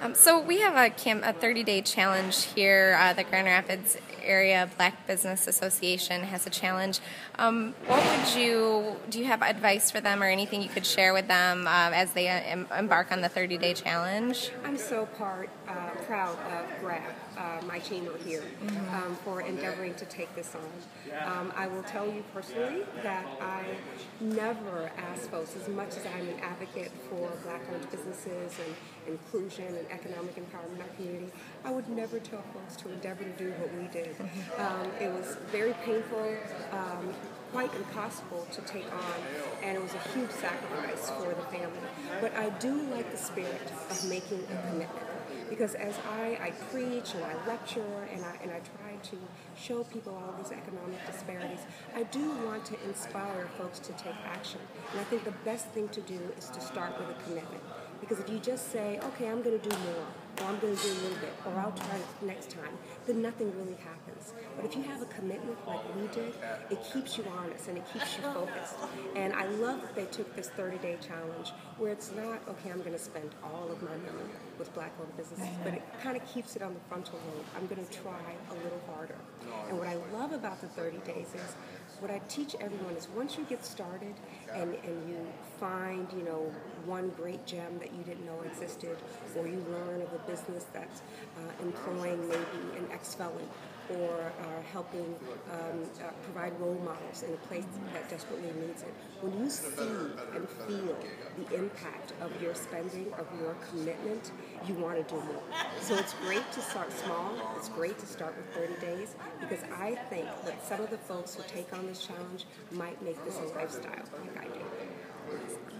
Um, so we have a camp, a 30-day challenge here. Uh, the Grand Rapids Area Black Business Association has a challenge. Um, what would you do? You have advice for them, or anything you could share with them uh, as they uh, embark on the 30-day challenge? I'm so part uh, proud of GRABB, uh, my chamber here, mm-hmm. um, for endeavoring to take this on. Um, I will tell you personally that I never ask folks, as much as I'm an advocate for black-owned businesses and inclusion and economic empowerment in our community, I would never tell folks to endeavor to do what we did. Um, it was very painful, um, quite impossible to take on, and it was a huge sacrifice for the family. But I do like the spirit of making a commitment because as I, I preach and I lecture and I, and I try to show people all these economic disparities, I do want to inspire folks to take action. And I think the best thing to do is to start with a commitment. Because if you just say, okay, I'm going to do more, or I'm going to do a little bit, or I'll try next time, then nothing really happens. But if you have a commitment like we did, it keeps you honest and it keeps you focused. And I love that they took this 30 day challenge where it's not, okay, I'm going to spend all of my money with black owned businesses, but it kind of keeps it on the frontal lobe. I'm going to try a little harder. And what I love about the 30 days is what I teach everyone is once you get started and, and you find, you know, one great gem that you didn't know existed, or you learn of a business that's uh, employing maybe an ex-felon or uh, helping um, uh, provide role models in a place that desperately needs it. When you see and feel the impact of your spending, of your commitment, you want to do more. So it's great to start small. It's great to start with 30 days because I think that some of the folks who take on this challenge might make this a lifestyle like I do.